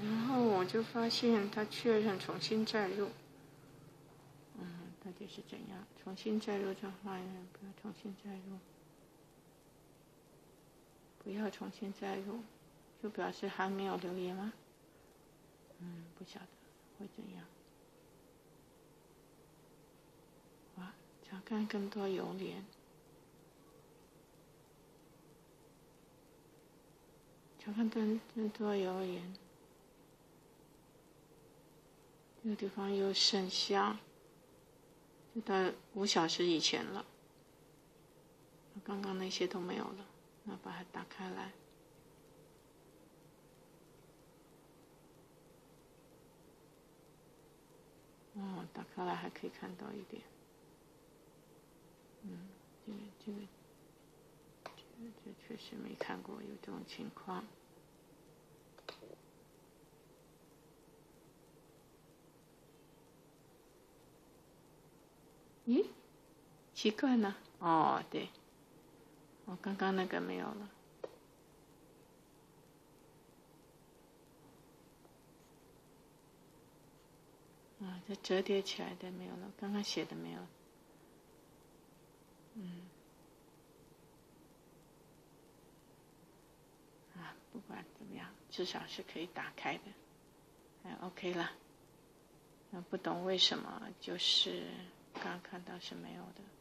然后我就发现他确认重新载入，嗯，到底是怎样？重新载入这话呢？不要重新载入，不要重新载入，就表示还没有留言吗？嗯，不晓得会怎样。哇，查看更多留言。查看更多留言。这个地方有剩香，就到五小时以前了。刚刚那些都没有了，那把它打开来。哦，打开来还可以看到一点。嗯，这个这个，这个这确实没看过有这种情况。咦，奇怪呢？哦，对，我刚刚那个没有了。啊，这折叠起来的没有了，刚刚写的没有。嗯。啊，不管怎么样，至少是可以打开的，还 OK 了。那不懂为什么，就是刚看到是没有的。